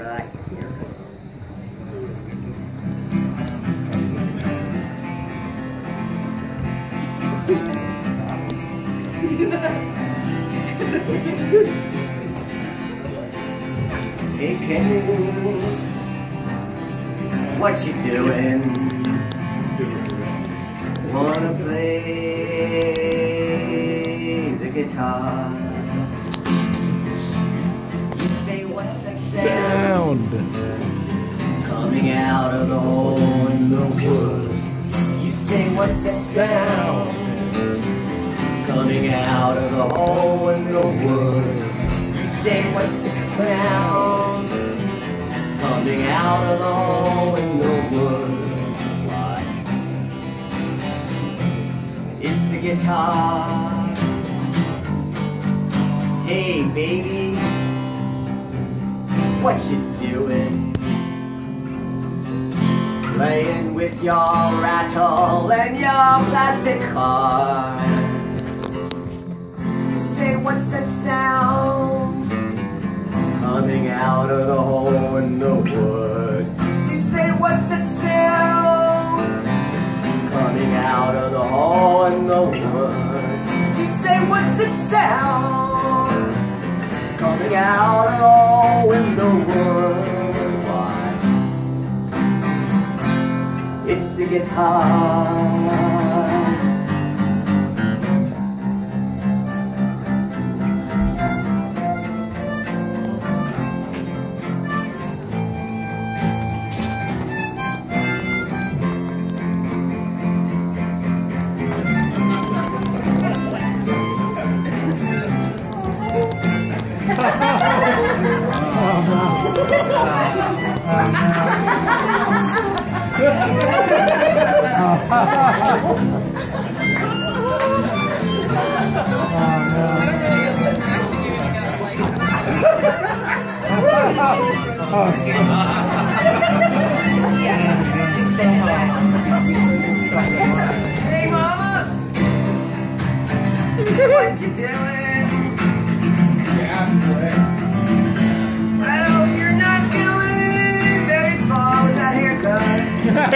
Relax. Hey, Ken, what you doing? Wanna play the guitar? Sound coming out of the hole in the woods? You say, what's that sound coming out of the hole in the woods? You say, what's the sound coming out of the hole in the woods? It's the guitar. Hey, baby, what you doing? Playing with your rattle and your plastic car. Say, what's that sound coming out of the hole in the wood? It's the guitar. Hey, mama! What you doing?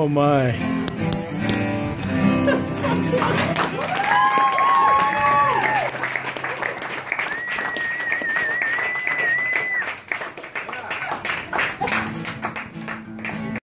Oh my.